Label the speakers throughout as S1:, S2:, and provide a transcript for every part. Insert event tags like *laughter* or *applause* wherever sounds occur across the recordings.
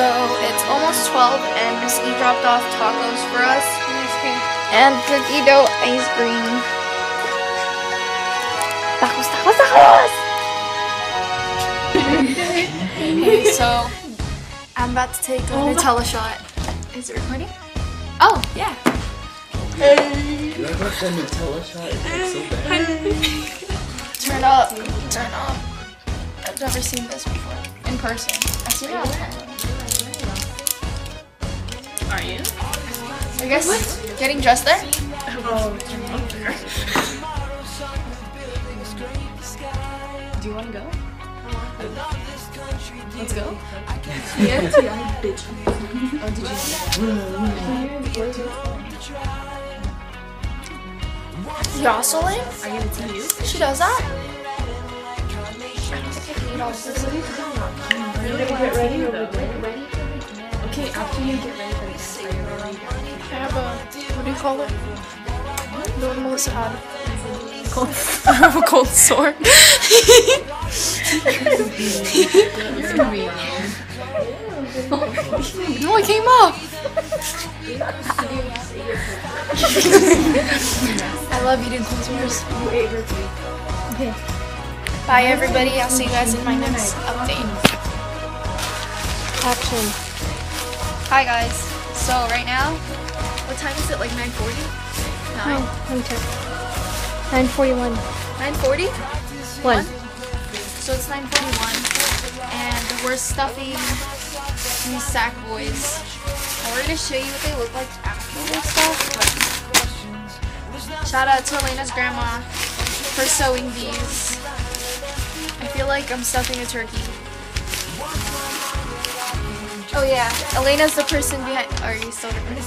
S1: So it's almost 12 and Miss E dropped off tacos for us. And cookie dough ice cream. Tacos, tacos, tacos! *laughs* okay, so I'm about to take a Nutella shot. Is it recording? Oh, yeah. Hey.
S2: You ever got that Nutella shot? It's so bad.
S1: Turn up. Turn up. I've never seen this before. In person. Seen it on
S3: Are you?
S1: I guess getting dressed there?
S3: Oh, Do you want to go? Let's go. Yeah. *laughs*
S1: Jocelyn? Oh, mm.
S3: Are you gonna team you?
S1: She does that? I don't think I can eat.
S3: Get ready though. Okay, after you get ready for the dance, are you ready?
S1: I have a, what do you call it? The one Melissa had.
S3: I have a cold sore. *laughs*
S1: No, it came off! I love eating cold sores. Okay. Bye everybody, I'll see you guys in my next update.
S4: Action.
S1: Hi guys. So right now, what time is it? Like 9.40?
S4: Oh,
S1: 9?
S4: let me check. 941.
S1: 9.40?
S4: One.
S1: So it's 9.41 and we're stuffing these sack boys. And we're gonna show you what they look like after they're stuffed. But shout out to Elena's grandma for sewing these. Feel like I'm stuffing a turkey. Oh yeah, Elena's the person behind. Are you still recording?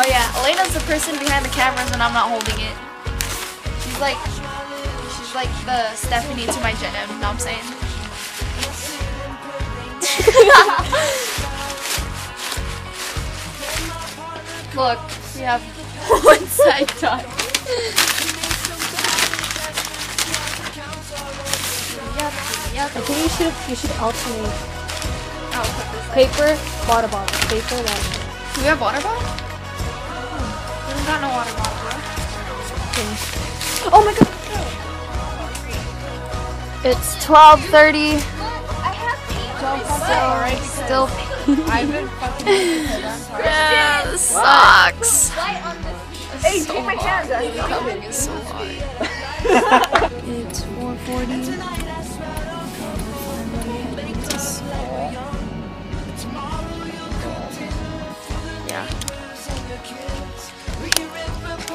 S1: Oh yeah, Elena's the person behind the cameras and I'm not holding it. She's like, she's like the Stephanie to my Jenna. You know what I'm saying? *laughs* Look, we have *laughs* one side done. Yep, yep.
S4: I think you should you should alternate
S1: I'll put this.
S4: paper, water bottle, paper, water bottle.
S1: Do we have water bottle? Hmm. We don't got no water bottle, bro.
S4: Oh my god. It's 12:30.
S1: Still. *laughs*
S3: I've been fucking *laughs*
S1: Yeah, this sucks. Hey, take my camera. Coming is so *laughs* hard. it's 4:40.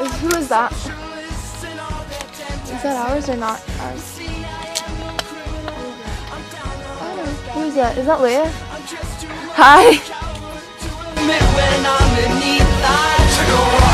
S1: Is- Who is that? Is that ours or not ours? Who is that? Is that Leah? Hi. *laughs*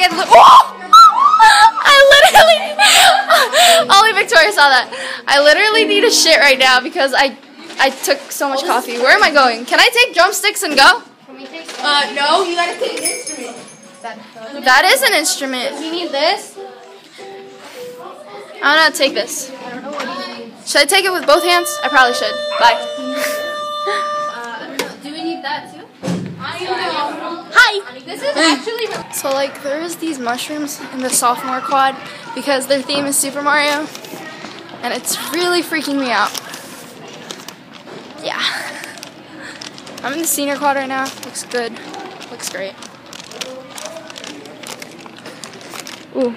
S1: so much. Like it. Li- oh! I literally. *laughs* Only Victoria saw that. I literally need a shit right now because I I took so much coffee. Where am I going? Can I take drumsticks and go?
S5: Uh, no, you gotta take an instrument.
S1: That is an instrument.
S5: You need this.
S1: I'm gonna take this. Should I take it with both hands? I probably should. Bye. *laughs*
S5: This is mm. actually.
S1: So like there is these mushrooms in the sophomore quad because their theme is Super Mario and it's really freaking me out. Yeah. *laughs* I'm in the senior quad right now. Looks good. Looks great. Ooh.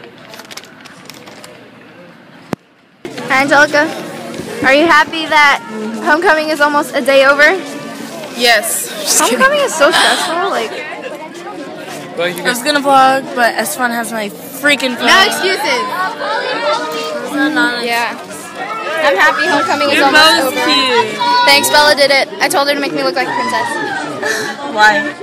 S1: Hi Angelica. Are you happy that homecoming is almost a day over?
S3: Yes.
S4: Homecoming is so stressful. Like,
S2: Well, you
S3: I was gonna vlog, but Esfan has my freaking phone.
S1: No excuses. Yeah. I'm happy homecoming is
S3: You're
S1: almost
S3: both
S1: over.
S3: cute.
S1: Thanks, Bella did it. I told her to make me look like a princess.
S3: Why?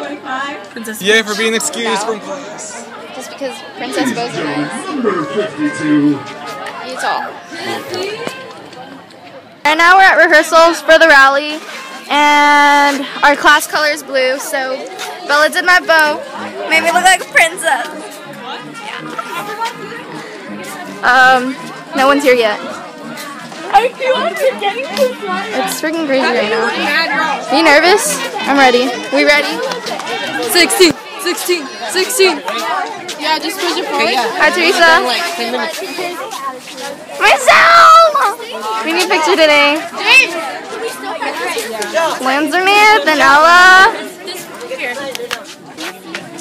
S3: Princess.
S2: Yay for being excused from class.
S1: Just because princess bows are nice.
S6: Number 52.
S1: Utah. And now we're at rehearsals for the rally, and our class color is blue. So Bella did my bow, made me look like a princess. Um, no one's here yet. It's freaking crazy right now. Are you nervous? I'm ready. We ready?
S3: 16, 16, 16.
S1: Yeah, just push it forward.
S3: Like
S1: Hi, Teresa. Myself! We need a picture today. Lanzermith and Ella.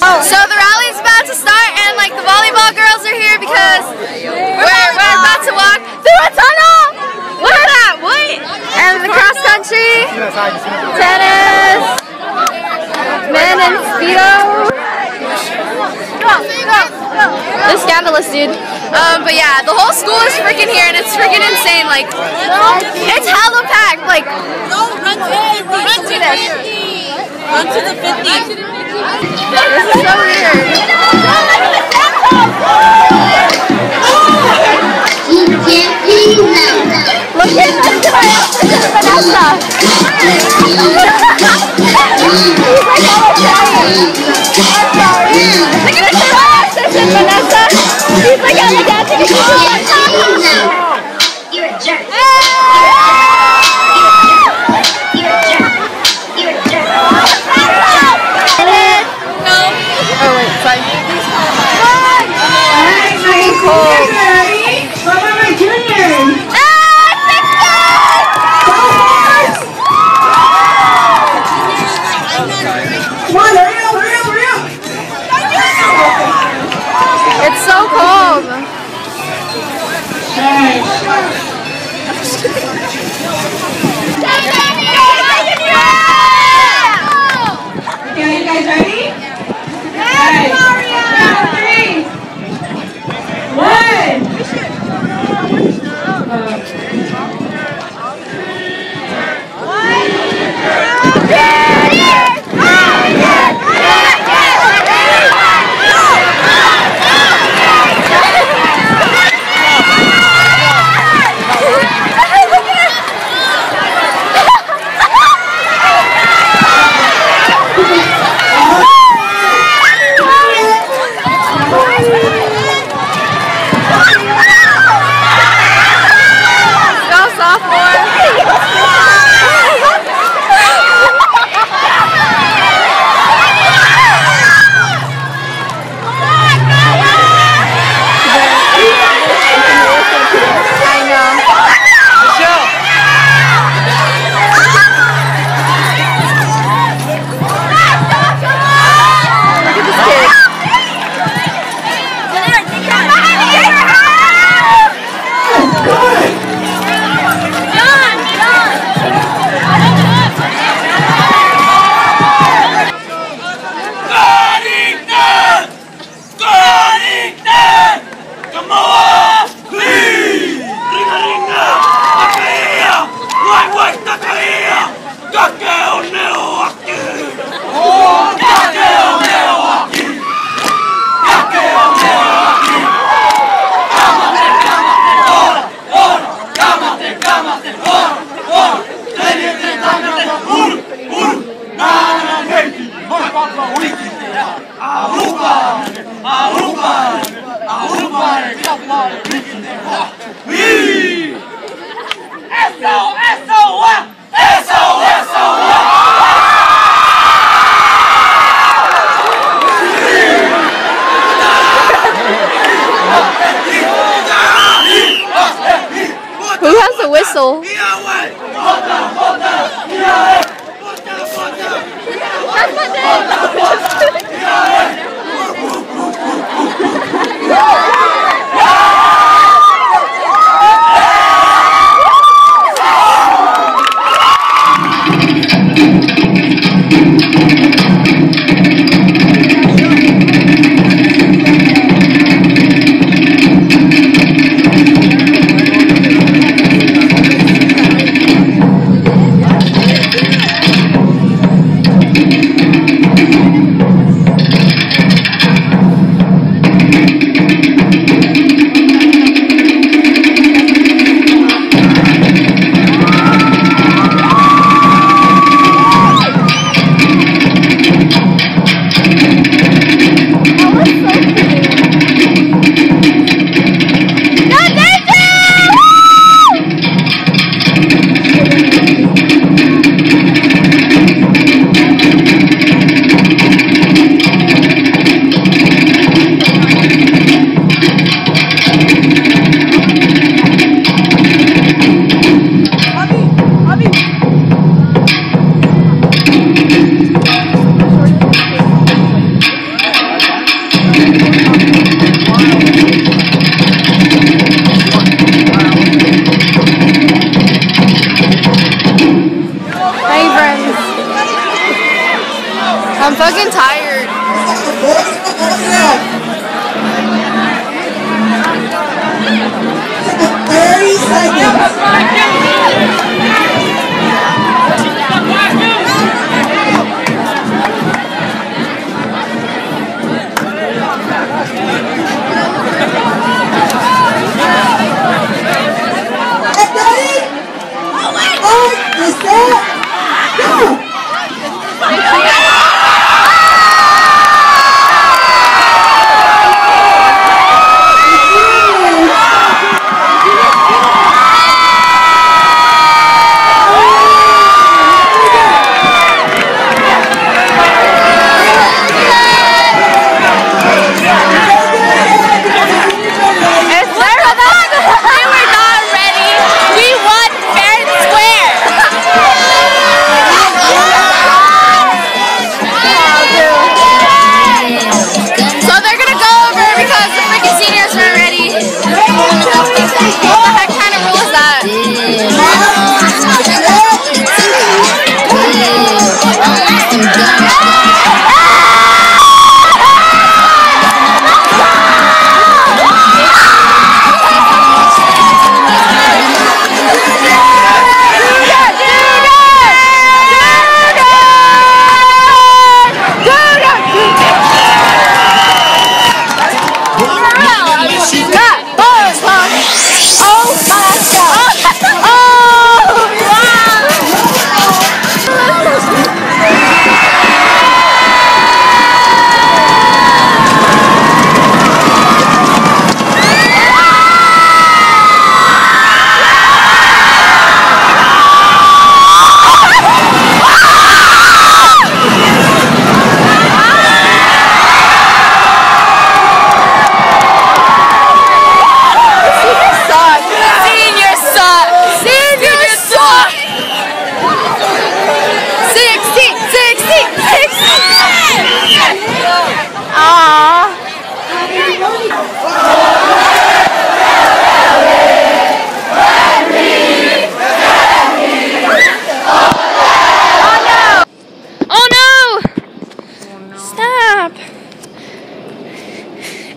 S1: Oh, so the rally's about to start and like the volleyball girls are here because we're, we're about to walk through a tunnel! Look at that! What? And the cross country, tennis, men and speedo. They're scandalous, dude. Um, but yeah, the whole school is freaking here and it's freaking insane. Like, it's hella packed. Like,
S3: Run to the, run to the 50. Run to the 50.
S1: this is so weird. Look at Vanessa. *laughs* *laughs* Look at this Vanessa. He's like, I'm a.
S7: You're a jerk.
S1: Oh wait, sorry. It's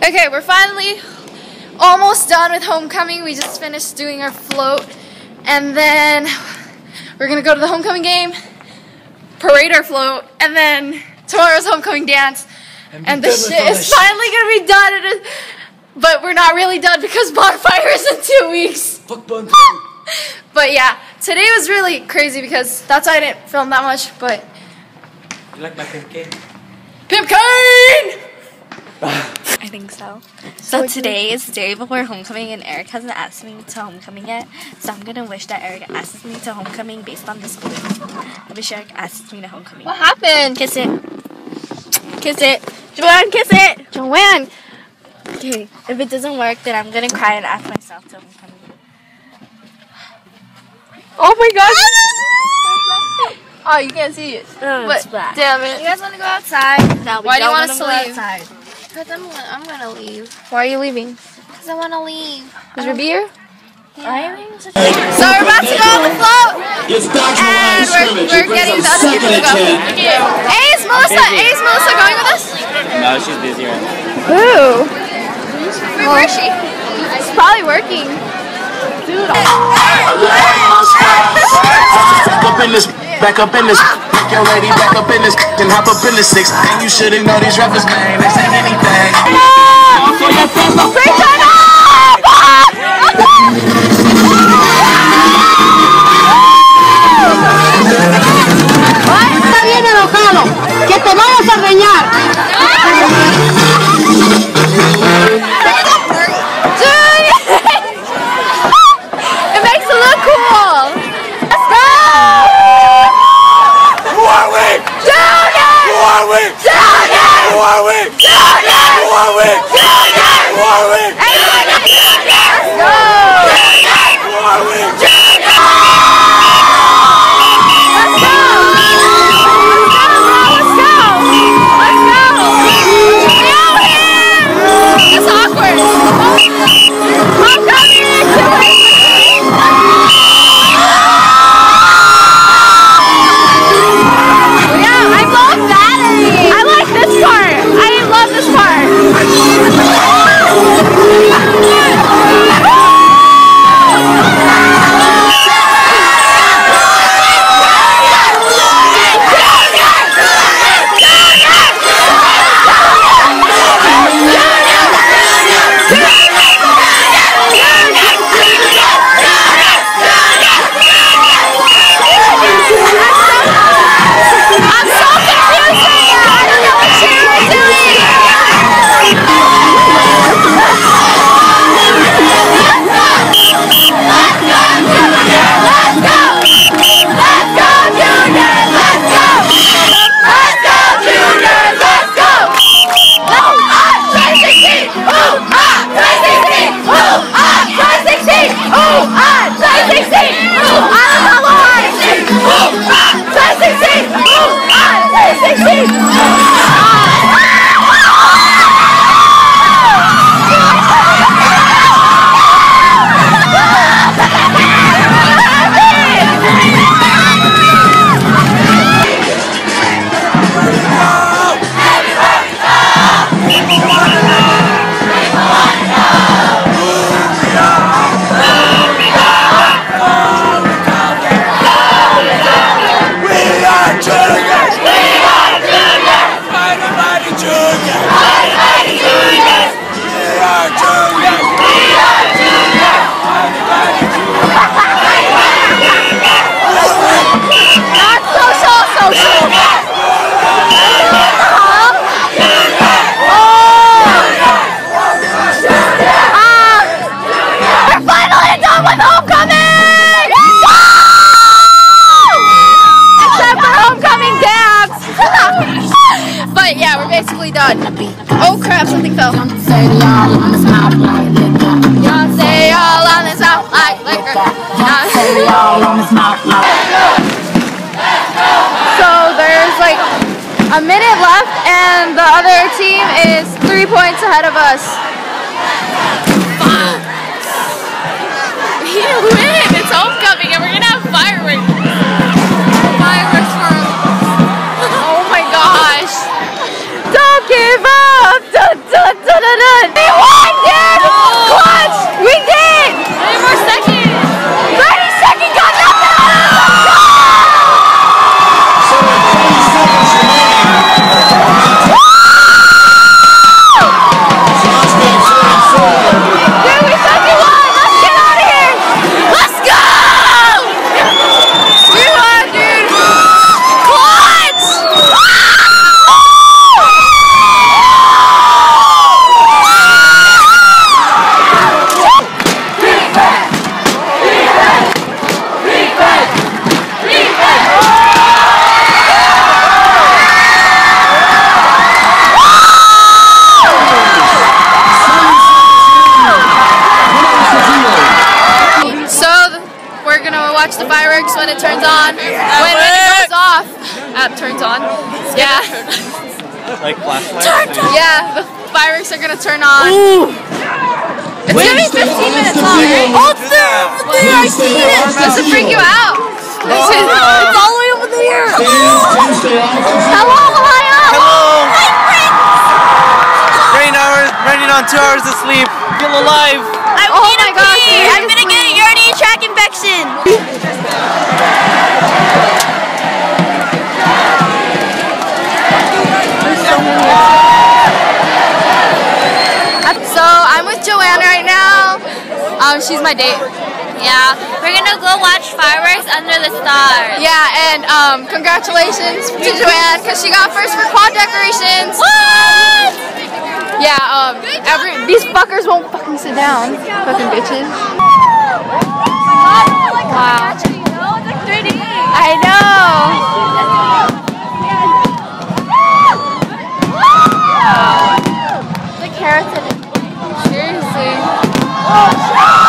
S8: Okay,
S1: we're finally almost done with homecoming. We just finished doing our float, and then we're gonna go to the homecoming game, parade our float, and then tomorrow's homecoming dance. And, the shit is finally gonna be done. Is, but we're not really done because *laughs* bonfire is in two weeks.
S2: Fuck bun. *laughs*
S1: But yeah, today was really crazy because that's why I didn't film that much. But
S2: You like my pimp game?
S1: Pimp Kane! *laughs*
S6: I think so. So today is the day before homecoming, and Eric hasn't asked me to homecoming yet. So I'm gonna wish that Eric asks me to homecoming based on this quiz. I wish Eric asks me to homecoming.
S1: What happened?
S6: Kiss it. Kiss it. Joanne, kiss it.
S1: Joanne.
S6: Okay. If it doesn't work, then I'm gonna cry and ask myself to homecoming.
S1: Oh my gosh. Ah! Oh, you can't see it.
S6: Oh,
S1: But damn it.
S6: You guys wanna go outside? No, we
S1: Why do you want to
S6: go
S1: leave?
S6: outside.
S5: Cause I'm gonna, I'm gonna leave.
S1: Why are you leaving?
S5: Cause I wanna leave.
S1: Is your beer?
S6: Why are we in such a
S1: So we're about to go on the float.
S7: It's
S1: And we're, we're getting
S7: them
S1: the other people to go. Hey, is Melissa, hey, is Melissa going with us?
S2: No, she's busy right now.
S1: Who? Where is she? She's probably working.
S7: Back up in this, back up in this. Make your lady back up in this, then hop up in the six. And you shouldn't know these rappers, man. They say anything.
S8: Está
S7: There are
S1: two Y'all say all on this mouth like liquor. So there's like a minute left, and the other team is three points ahead of us. We win! It's homecoming, and we're gonna have fireworks. Oh my gosh! Don't give up! Dun, dun, dun, dun, yeah. The fireworks are gonna turn on. It's gonna be 15 minutes long. Right?
S7: Oh, it's there! Over there! I see it!
S1: Does it freak you out?
S7: It's
S1: all the way over there.
S7: Tuesday
S1: Hello, Ohio.
S2: Hello! Rain hours, running on two hours of sleep. Feel alive.
S1: I oh my gosh,
S6: I'm gonna get a urinary tract infection.
S1: Um, she's my date.
S6: Yeah, we're gonna go watch fireworks under the stars.
S1: Yeah, and um, congratulations to Joanne because she got first for quad decorations.
S6: What?
S1: Yeah, um, every these fuckers won't fucking sit down, fucking bitches. Wow. I know. The